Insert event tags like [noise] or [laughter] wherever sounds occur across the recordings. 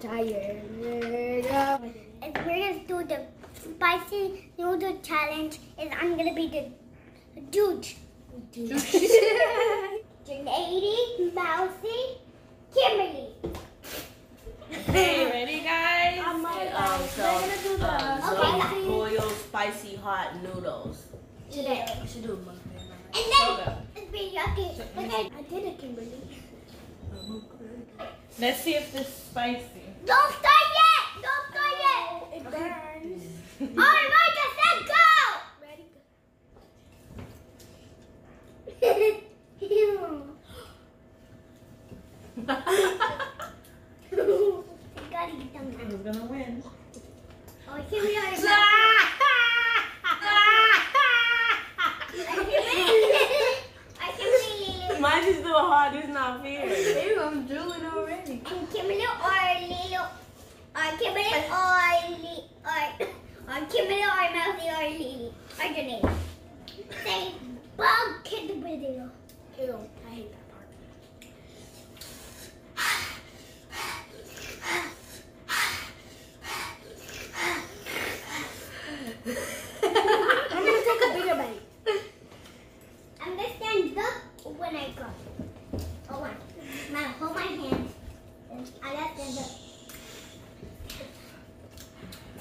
tired. If we're gonna do the spicy noodle challenge, and I'm gonna be the dude. Lady, [laughs] Mousy, Kimberly. Hey, ready, guys? I'm like, um, so, we're gonna do the um, Okay. so boiled spicy hot noodles. Today. We should do a mukbang. And Soda. then it's been yucky. Okay. I did it, Kimberly. Let's see if this is spicy. Don't start yet. Don't start yet. It burns. All right, I said go. Ready? You [laughs] gotta get them now. Who's gonna win? Oh, here we are. [laughs] [laughs] I can really. Mine is still hard. It's not fair. Already. Kimberly or or uh, Kimberly or or, uh, uh, Kimberly or Mousy or Lily, or Janae. Say, bug kid video. Ew, I hate that part. I'm gonna take a bigger bite. I'm gonna stand up when I go. Oh, one. Now hold my hand. And I gotta stand up.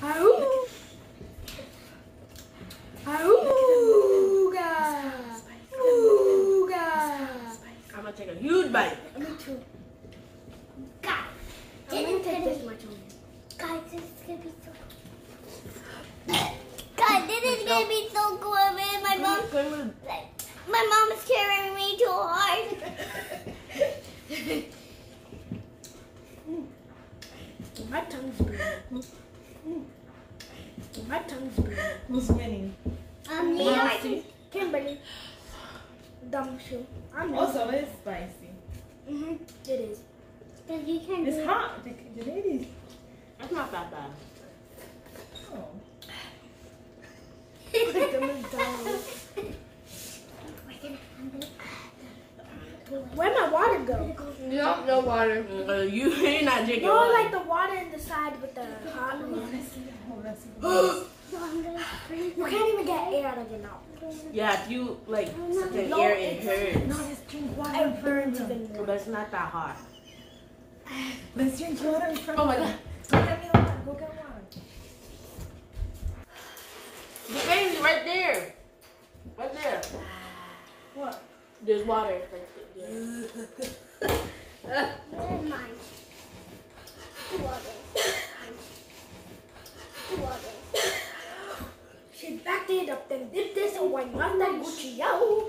Auga. Auga. Auga. I'm gonna take a huge bite. Me too. Guys, I'm this gonna is take gonna this be, much only. guys, this is gonna be so. Guys, this is gonna be so cool. Man. My mom, like, my mom is carrying me too hard. My tongue's bleeding. My tongue's bleeding. Who's winning? Um, Leo, I think. Kimberly. Dumb shoe. I'm Also, it's spicy. Mm-hmm. It is. Cause you can't It's do hot. The, the ladies. That's not that bad. Oh. Like the McDonald's. Where'd my water go? Nope, no water. Uh, you [laughs] you're not drinking No, water. like the water in the side with the hot one. So I'm gonna bring You can't even get air out of your mouth. yeah, if you like suck the No, air, it it's- hurts. No, let's drink water. It burns even more. But it's not that hot. Let's drink water in front Oh my god. Go get me water. Go get water. The baby's right there. Right there. What? There's water. Right there. Where's mine? Two others. She backed it up, then did this, and went not that Gucci, yo.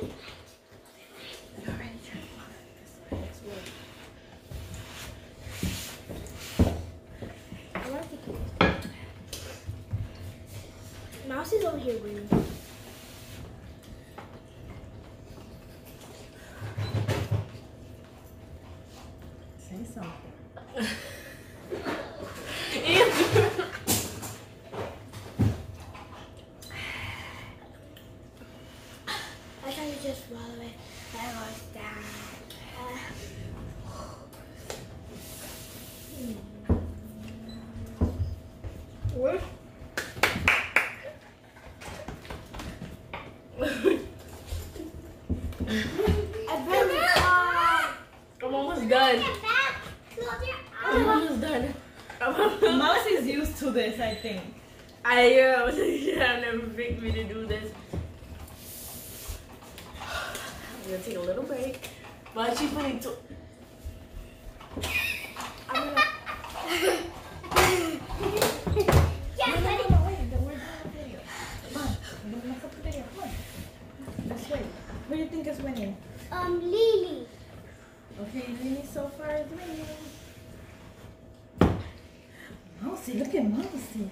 Mouse is over here winning. Say something. I try to just swallow it. I was down. What? I barely. Uh, I'm almost done. Get back. Close your I'm almost done. Mouse is used to this, I think. I uh, [laughs] am. I've never picked me to do this. [sighs] I'm gonna take a little break. But she's putting two. I'm gonna. Yes, No, no, ready? no, no, wait. We're doing a video. Come on. We're gonna mess up the video. Come on. Let's wait. Who do you think is winning? Um, Lily. Okay, Lily so far is winning. Mousy, look at Mousy.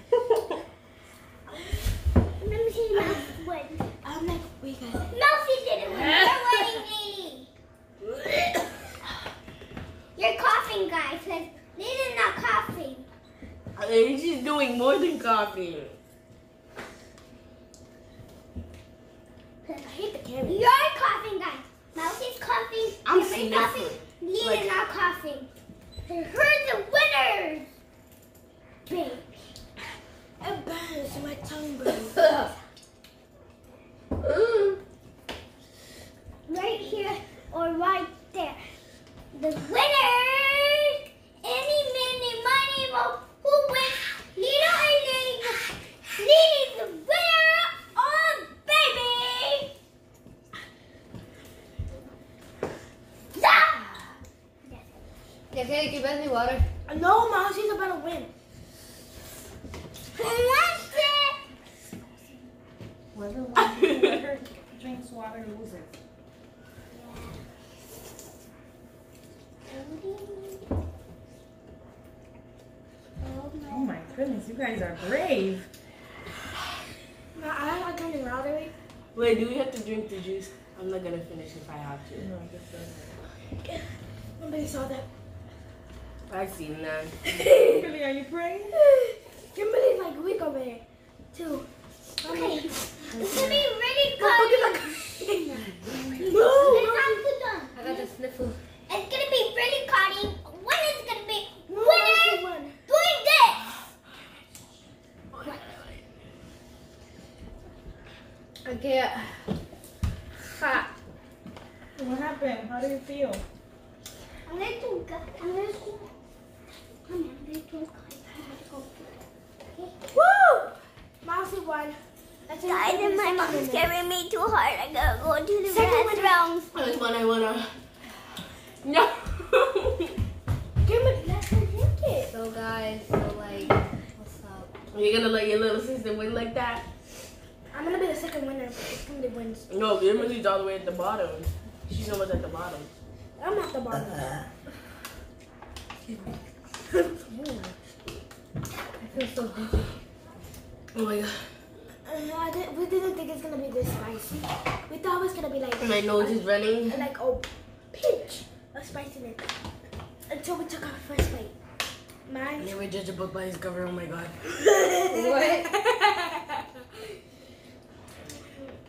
Let me see Mouse win. I'm like, wait, guys. Mousy didn't win. You're winning, Lily. [laughs] You're coughing, guys. Cause Lily's not coughing. And she's doing more than coughing. I hate the camera. You're coughing, guys. Mousy's coughing. I'm Kimberly's sniffing. coughing. Lily's Like- not coughing. Who's the winners? [laughs] hungry. Mm. Right here or right there. The winner! Any, mini, money, mo. Who wins? Lilo or Lily? Lily's the winner of baby! Yeah! Yeah, okay, give us the water. No, Mousy's about to win. That's it! Whoever wants, whoever drinks water loses. Oh my goodness, you guys are brave. No, I like turning louder. Wait, do we have to drink the juice? I'm not gonna finish if I have to. No, just Nobody saw that. I've seen that. [laughs] Kimberly, are you praying? [laughs] Kimberly's like weak over there, too. Okay, [laughs] it's gonna be really Go good. give her- No, not I got the sniffle. It's gonna be really cutting. When is gonna be no, winner she won. doing this? Okay. Ha. What happened? How do you feel? I'm gonna do good. I'm gonna do. I'm gonna do good. Woo! Mousy won. That's it. Guys, and my mom's carrying me too hard. I gotta go to the Second winner. restroom. I wanna, I wanna. No. Kimberly, let her drink. So guys, so like, what's up? You're gonna let your little sister win like that? I'm gonna be the second winner if Kimberly wins. No, Emily's all the way at the bottom. She's almost at the bottom. I'm at the bottom. I feel so dizzy. Oh my god. Uh, I did, we didn't think it's gonna be this spicy. We thought it was gonna be like My nose is running. like a pinch of spiciness until we took our first bite. Mine. Never judge a book by its cover, oh my god. [laughs] What?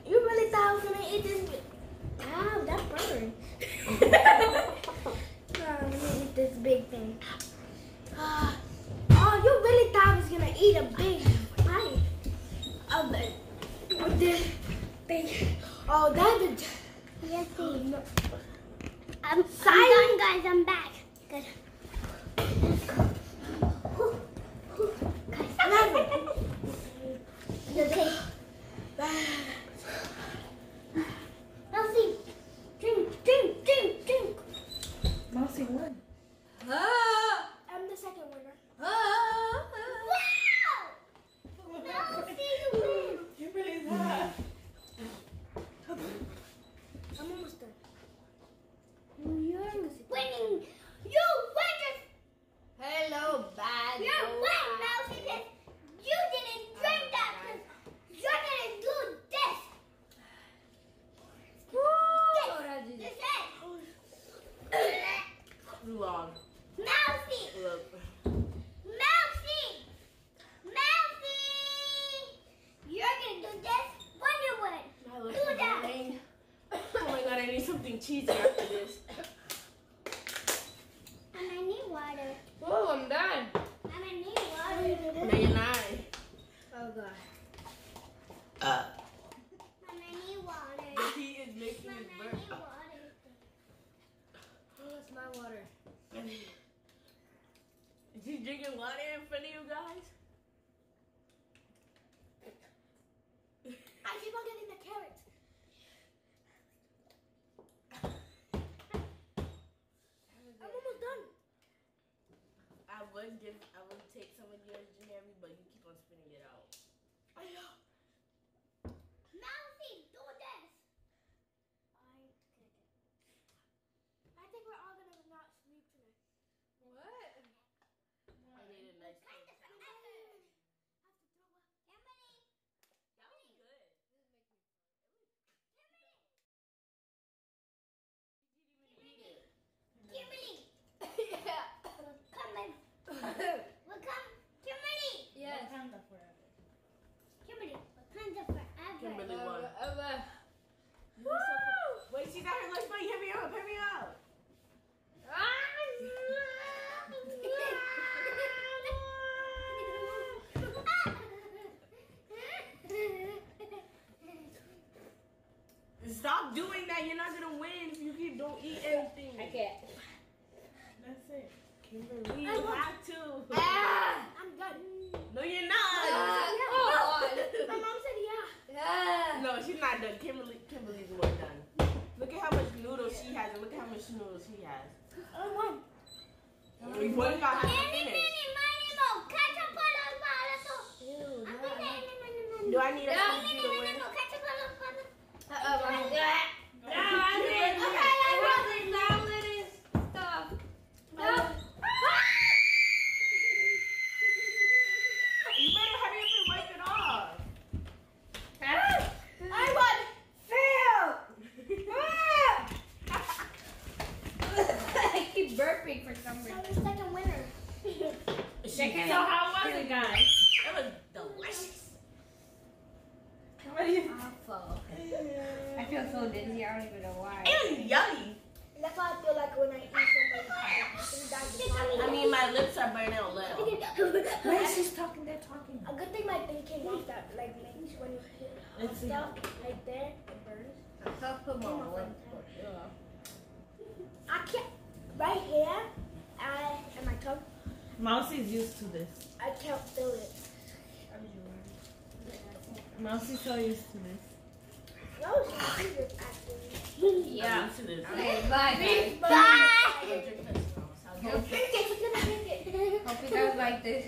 You really thought I was gonna eat this? bi- Ow, that burned. no, let me eat this big thing. Ah, oh, you really thought I was gonna eat a big bite of it with this thing? Oh, that is. Yes, see. No. I'm, I'm done, guys. I'm back. Good. Okay. Elsie, drink, drink, drink, drink. Mousy won. Ah! I'm the second winner. Ah! Wow! Elsie, you win. Kimberly's hot. I'm almost done. You're winning. You win. Hello, bad. You're winning, Mousy. Because you didn't drink that. 'cause You're gonna do this. This. This is. Too long. Mousy. Look. Mousy! Mousy! You're gonna do this when you win. My lips Do are that. burning. Oh my god, I need something cheesy after this. And I need water. Whoa, I'm done. And I need water. Now you're not. Oh god. Uh, And I need water. the heat is making And it I burn. need water. Oh, that's my water. Is he drinking water in front of you guys? I keep on getting the carrots. I'm almost done. I would give, I would take some of yours, Jeremy, but you keep on spinning it out. I know. Mousy, do this. I think we're all gonna not sleep tonight. What? I need a nice Kind thing. of forever. Emily. That was good. Kimberly. yeah. Come in. Well, come. Kimberly. yes. Panda forever. Kimberly. Drink it. That's it. Kimberly, I you have to. Ah! I'm done. No, you're Ah! not. My mom said yeah. Ah! No, she's not done. Kimberly, Kimberly's more done. Look at how much noodles she has, and look at how much noodles he has. Only one. We both got half Any, finished. mini, miny, mo. Ketchup on los malos. Ew, Ang no. galing naman naman. Do I need a Any, squeegee mini, to mini, win? mo. Ketchup on los malos. Uh-oh, mommy. No, I didn't. Okay, I wasn't done with this stuff. No. You better hurry up and wipe it off. I won. Fail. I keep burping for some I'm reason. the second winner. She So how was it, guys? It was delicious. What do you Awful. I feel so dizzy. I don't even know why. It was yummy. That's how I feel like when I eat so much. I mean, my lips are burning a little. [laughs] Why is she's talking? They're talking. A good thing my thing came off that like makes when you hit Let's stuff right there, it burns. So come Came on. off like that. I can't. Right here, I and my tongue, Mousy's used to this. I can't feel it. Mousy's so used to this. No, she's serious, actually. Yeah. I'm used to this. Okay, bye guys. But- I'll drink this now. So I'll go- Drink it, we're gonna drink it. Hope you guys like this.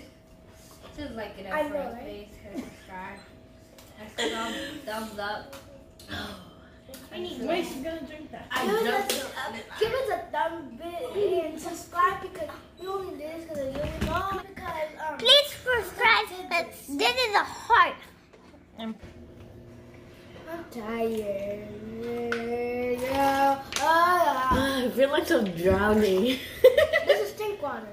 Just like it I up know, for us, right? please. and Subscribe. And thumb, thumbs up. [laughs] Wait, she's gonna drink that. I Give us, just. a, give us a thumb bit and subscribe because we only did this because of you. No, because um. Please subscribe. This is a heart. I'm tired. Yeah. Ah. I feel like I'm drowning. this is stink water.